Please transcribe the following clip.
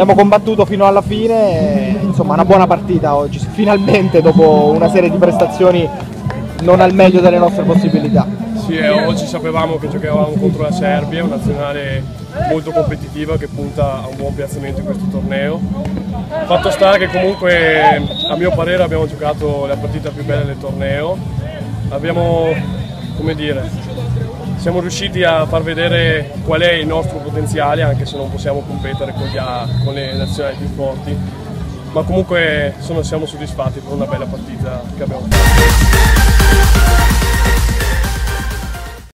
abbiamo combattuto fino alla fine, insomma una buona partita oggi, finalmente dopo una serie di prestazioni non al meglio delle nostre possibilità. Sì, eh, oggi sapevamo che giocavamo contro la Serbia, un nazionale molto competitiva che punta a un buon piazzamento in questo torneo. Fatto sta che comunque a mio parere abbiamo giocato la partita più bella del torneo, abbiamo, come dire, siamo riusciti a far vedere qual è il nostro potenziale anche se non possiamo competere con, gli, con le nazionali più forti, ma comunque sono, siamo soddisfatti per una bella partita che abbiamo fatto.